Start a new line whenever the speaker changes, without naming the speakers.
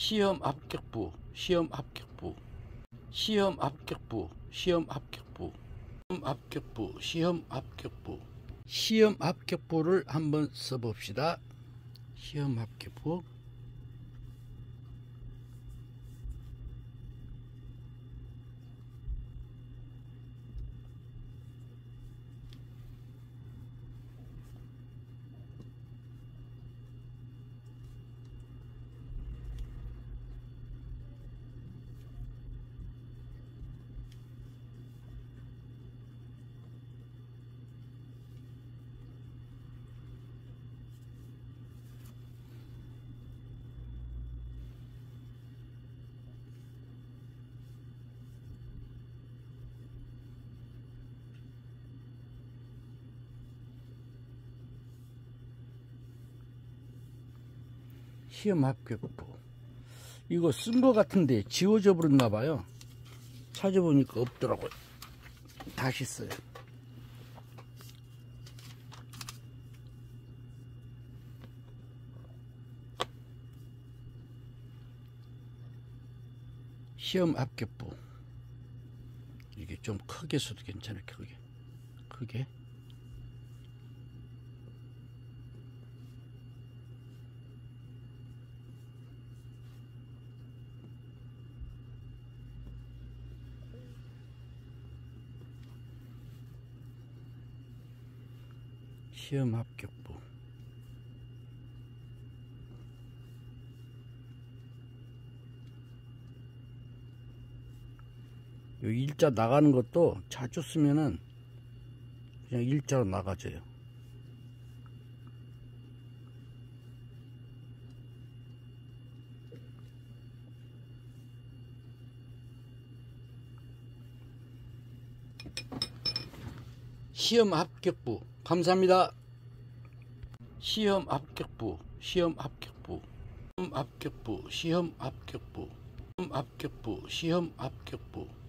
시험 합격부 시험 합격부 시험 합격부 시험 합격부 시험 합격부 시험 합격부. 시험 합격부를 한번 써봅시다. 시험 합격부 시험 합격부 이거 쓴 거 같은데 지워져 버렸나 봐요. 찾아보니까 없더라고요. 다시 써요. 시험 합격부. 이게 좀 크게 써도 괜찮을 크게. 크게 시험 합격부. 요 일자 나가는 것도 자주 쓰면은 그냥 일자로 나가져요. 시험 합격부. 감사합니다. 시험 합격부 시험 합격부 시험 합격부 시험 합격부 시험 합격부 시험 합격부